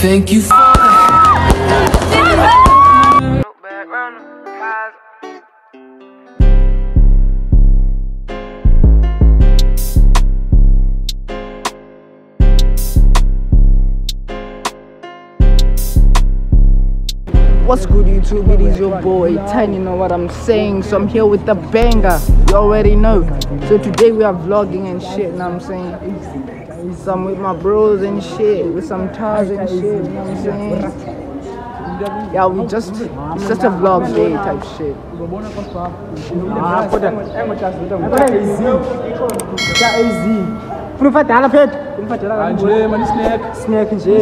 Thank you for What's good YouTube? It is your boy Tiny, you know what I'm saying? So I'm here with the banger, you already know. So today we are vlogging and shit, you know what I'm saying? Some with my bros and shit, with some tars and shit, you know what I'm saying? Yeah, we just, it's just a vlog day type shit. Funifadala phethu. Funifadala kanje mani snack. Snack nje.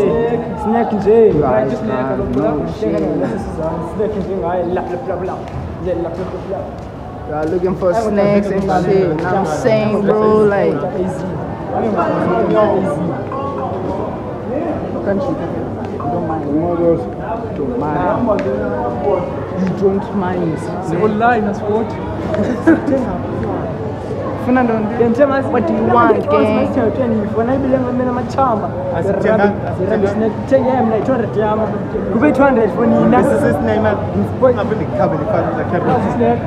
Snack nje. Guys, man, no shit. Snack nje ngaye la la la. Nje la la la. Y'all looking for snacks and shit, you know what I'm saying, bro? Like, Easy. country, you don't mind. Don't mind. You don't mind. Online sport. Funa ndo- What do you want, gang? Fona ibile ngamena machamba. Tenge mna 200 yama. Kube 200 for nina. Snack.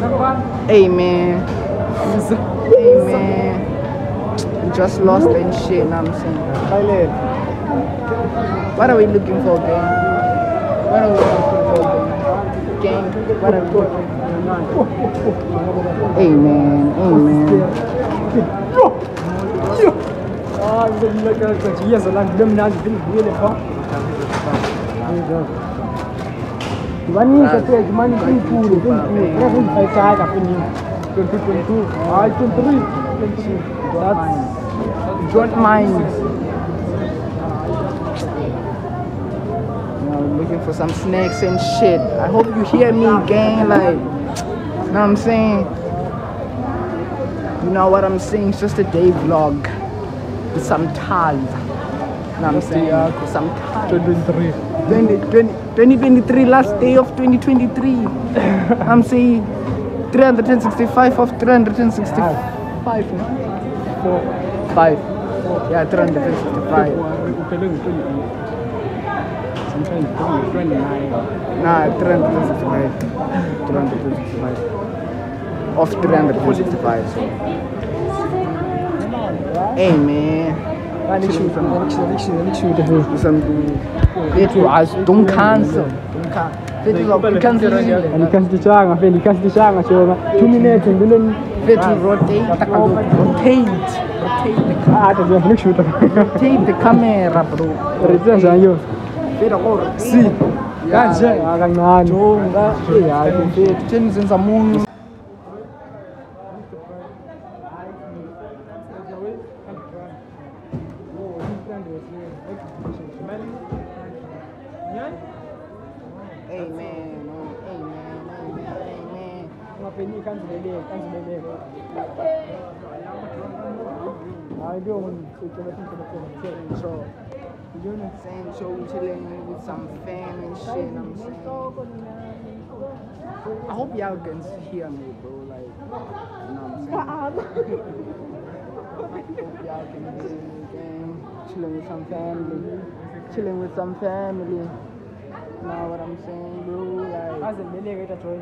Zakwan. Amen. Amen. We just lost and shit, you know what I'm saying? What are we looking for, gang? What are we looking for, gang? Gang, what are we looking for? Amen. Amen. Ah, ngizobila kathi iyaza la ngile mnandi ngibuyele pha. Ibaningi ke mani inkulu inkulu. Reka ngifayisaka fini. 2022. Hayi 23. That's Don't mind. We're looking for some snacks and shit. I hope you hear me, gang. Like, you know what I'm saying? You know what I'm saying? It's just a day vlog with some tals. You know what I'm saying? With some tals. 23. 20, 20, 2023, last day of 2023. I'm saying 365 of 365. No? Five. Yeah, 365. Uphele nge-28. Sometimes 29. Nah, 365. 365. Of 365. So. Man. Something. It was don't cancel. Don't cancel. It was cancel. andikhasidishanga fe ndikhasidishanga shona two minutes ndileni It fhethu rotate rotate rotate rotate the camera bro. Ritia zvayo si kanje kancane jonga. Ehhayi fethu tenizenza munhu hayi ndio msekelefintelefonse So, you know what I'm saying? So we chilling with some fam and shit. you know what I'm saying? I hope y'all can hear me, bro. Like, you know what I'm saying? I hope y'all can hear me, gang. Chilling with some family. Chilling with some family. You know what I'm saying, bro? Like, azileleke itajoy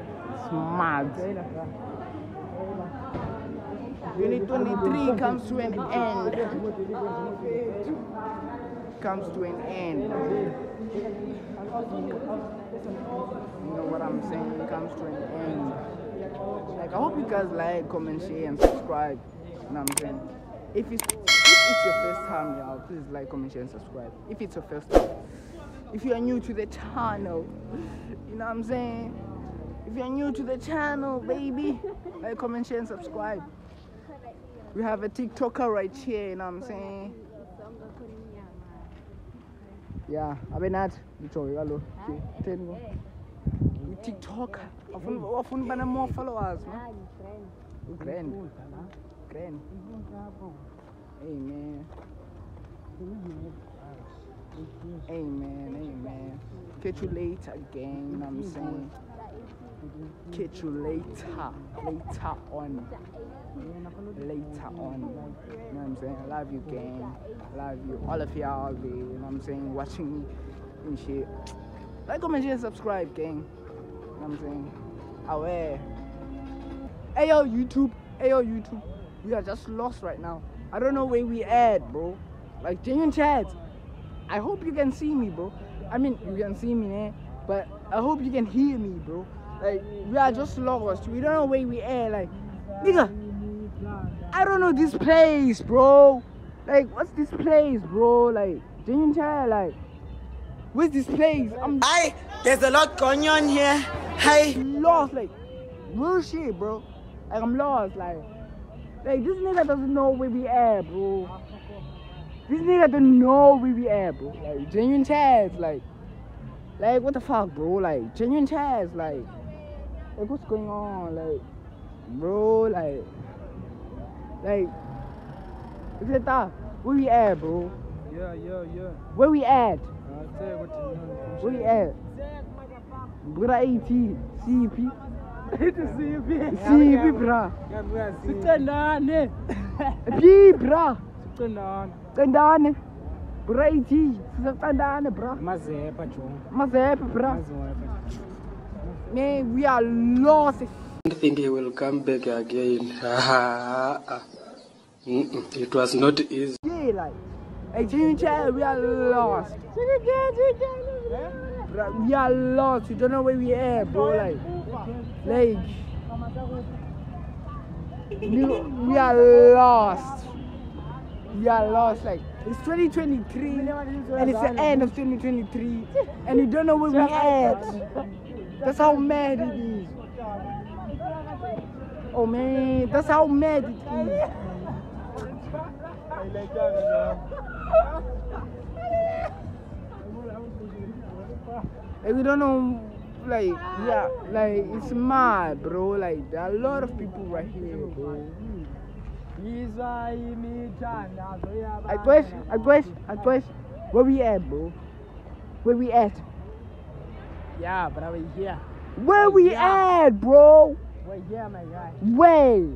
smart. 2023 comes to an end. Comes to an end. You know what I'm saying? Comes to an end. Like I hope you guys like, comment, share, and subscribe. You know what I'm saying? If it's if it's your first time, y'all, please like, comment, share, and subscribe. If it's your first time. If you are new to the channel, you know what I'm saying? If you're new to the channel, baby, like, comment, share, and subscribe. We have a TikToker right here, you know what I'm saying? Yeah, abe nathi ngitsho kalo. Ten mo. TikTok. Wafuna wafuna bana more followers, no? Grand. Grand. Amen. Amen. Amen. Catch you later, gang. You know what I'm saying? Catch you later, later on, later on. You know what I'm saying? I love you, gang. I love you, all of y'all. You know what I'm saying? Watching me and shit. Like, comment, share, subscribe, gang. You know what I'm saying? Aware. Hey yo, YouTube. Hey yo, YouTube. We are just lost right now. I don't know where we at, bro. Like genuine chat. I hope you can see me, bro. I mean, you can see me, eh? But I hope you can hear me, bro. Like we are just lost. We don't know where we are. Like, nigga, I don't know this place, bro. Like, what's this place, bro? Like, genuine chat. Like, where's this place? I'm Hi, there's a lot going on here. Hi. lost, like real shit, bro. Like I'm lost, like like this nigga doesn't know where we are, bro. This nigga don't know where we are, bro. Like genuine chats, like like what the fuck, bro? Like genuine chats, like like what's going on, like bro, like like is it that? Where we at, bro? Yeah, yeah, yeah. Where we at? I'll tell you what you know. Where we at? Bra AT, CP, CP, bra. Sicendane. P bra. Sicendane. Qendane. Bra AT, sisaqandane bra. Mazepa John. Mazephe bra. Mazepa. Man, we are lost. I think he will come back again. It was not easy. Yeah, like, Jimmy Chan, we are lost. We are lost. We don't know where we are, bro. Like, like, we, we are lost. We are lost. Like, it's 2023 and it's the end of 2023, and we don't know where we at. That's how mad it is. Oh man, that's how mad it is. Like we don't know, like yeah, like it's mad, bro. Like there are a lot of people right here, bro. I question, I question, I question. Where we at, bro? Where we at? Yeah, but we're here. Where we Yeah. at, bro? We're here, my guy. Where?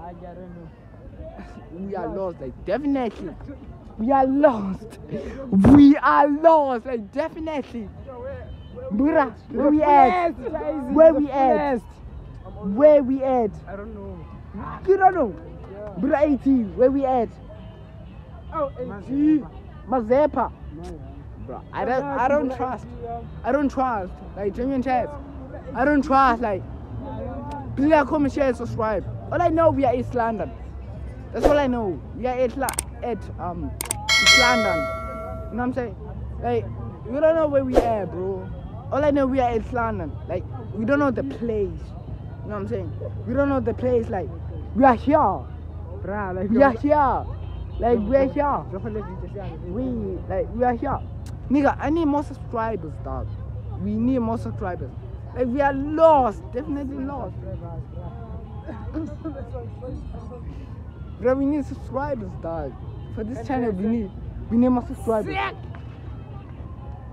I don't know. We are lost, like definitely. We are lost. We are lost, like definitely. Bruh, where we at? Where we at? Where we at? I don't know. You don't know. Bruh, 18, where we at? Oh, Mazepa. Mazepa. Bro, I don't, I don't trust. I don't trust. Like genuine chats. I don't trust. Like, please like, comment, share, and subscribe. All I know, we are East London. That's all I know. We are at, at um East London. You know what I'm saying? Like, we don't know where we are, bro. All I know, we are East London. Like, we don't know the place. You know what I'm saying? We don't know the place. Like, we are here. Bra, like We are here. Like, we are here. We like we are here. Nigga, I need more subscribers, dog. We need more subscribers. Like we are lost, definitely lost. Bro, we need subscribers, dog. For this channel, we need we need more subscribers.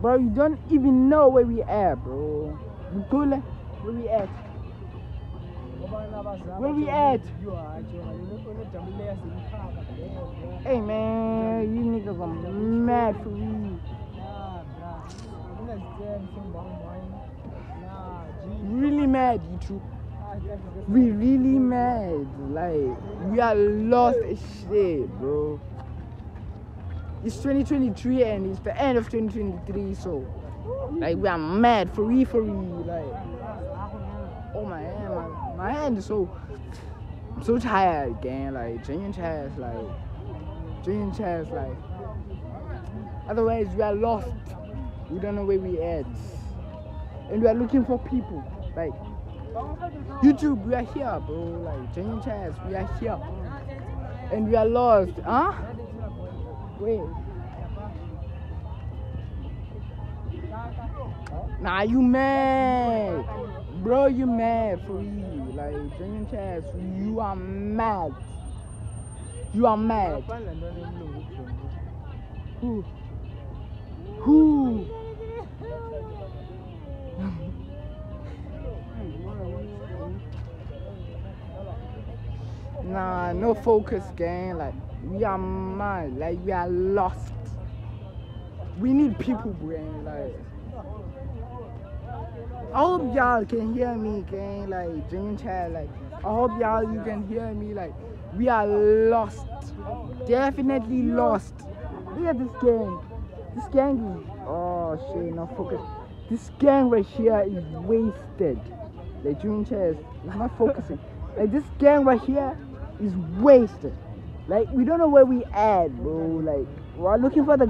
Bro, you don't even know where we at, bro. You cool? Where we at? Where we at? Hey man, you niggas are mad for me. Really mad, YouTube. We really mad. Like we are lost as shit, bro. It's 2023 and it's the end of 2023, so like we are mad for real, for real. Like oh my hand, my, my hand is so I'm so tired again. Like genuine chest, like genuine chest, like otherwise we are lost. We don't know where we at, and we are looking for people. Like YouTube, we are here, bro. Like genuine chest, we are here, and we are lost, huh? Wait. Nah, you mad. Bro, you mad for real. Like, genuine chest, you are mad. You are mad. Who? Who? Nah, no focus, gang. Like we are mad. Like we are lost. We need people, gang. Like I hope y'all can hear me, gang. Like Dream Chat. Like I hope y'all you can hear me. Like we are lost. Definitely lost. Look at this gang. This gang is oh shit, no focus. This gang right here is wasted. Like Chat is is not focusing. Like this gang right here is wasted. Like we don't know where we at, bro. Like we're looking for the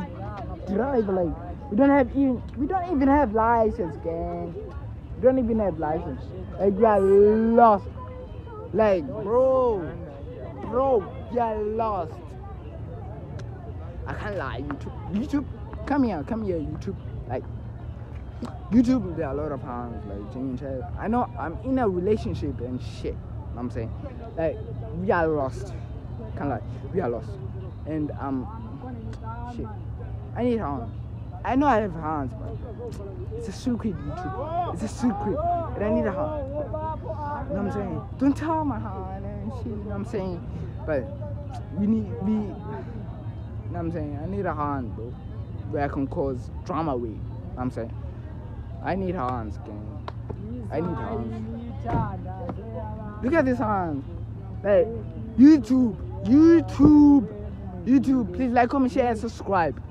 driver. Like we don't have even we don't even have license, gang. We don't even have license. Like we are lost. Like bro, bro, we are lost. I can't lie, YouTube. YouTube, come here, come here, YouTube. Like YouTube, there are a lot of harms, like. I know I'm in a relationship and shit. I'm saying, like we are lost. Can't lie, we are lost. And um, shit. I need hands. I know I have hands, but it's a secret, YouTube. It's a secret, and I need a hand. You know what I'm saying? Don't tell my hand and shit. You know what I'm saying? But we need we. You know what I'm saying? I need a hand, bro. Where I can cause drama with. You know what I'm saying? I need hands, gang. I need hands. Look at this hand. Like, YouTube, YouTube, YouTube. Please like, comment, share, and subscribe.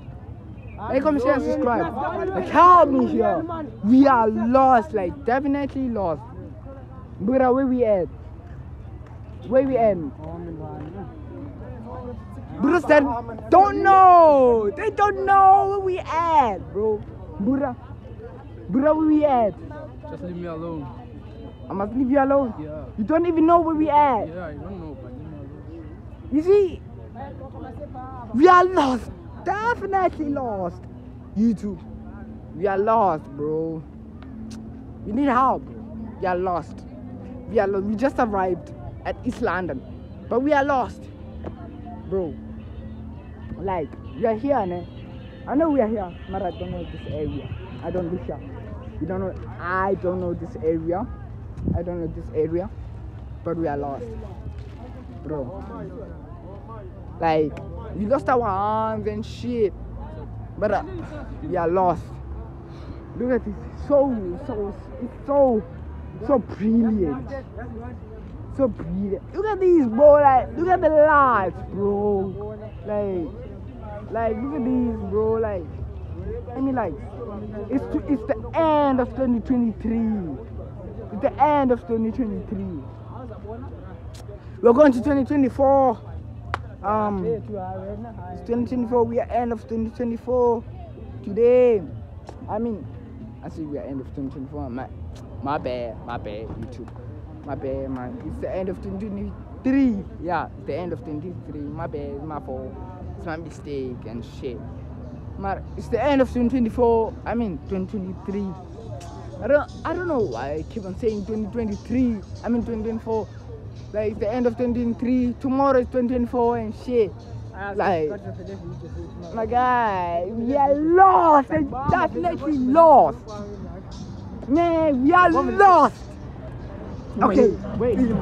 Like, comment, share, and subscribe. Like, help me here. We are lost, like, definitely lost. But where we at? Where we at? Bro said, don't know. They don't know where we at, bro. Bro, bro, where we at? Just leave me alone. I must leave you alone. Yeah. You don't even know where we at. Yeah, I don't know, but leave me alone. You see, we are lost. Definitely lost. YouTube, we are lost, bro. We need help. We are lost. We are lost. We just arrived at East London, but we are lost, bro. Like we are here, ne? I know we are here, but I don't know this area. I don't live here. You don't know. I don't know this area. I don't know this area, but we are lost, bro. Like we lost our arms and shit, but uh, we are lost. Look at this, so so it's so so brilliant, so brilliant. Look at these, bro. Like look at the lights, bro. Like like look at these, bro. Like I mean, like it's to, it's the end of 2023. The end of 2023. We're going to 2024. Um, it's 2024. We are end of 2024 today. I mean, I say we are end of 2024. My, my bad, my bad, YouTube. My bad, man. It's the end of 2023. Yeah, it's the end of 2023. My bad, my fault. It's my mistake and shit. My, it's the end of 2024. I mean 2023. I don't I don't know why I keep on saying 2023. I mean 2024. Like it's the end of 2023. Tomorrow is 2024 and shit. Like my guy, we are lost and definitely lost. Man, we are lost. Okay, Wait, okay.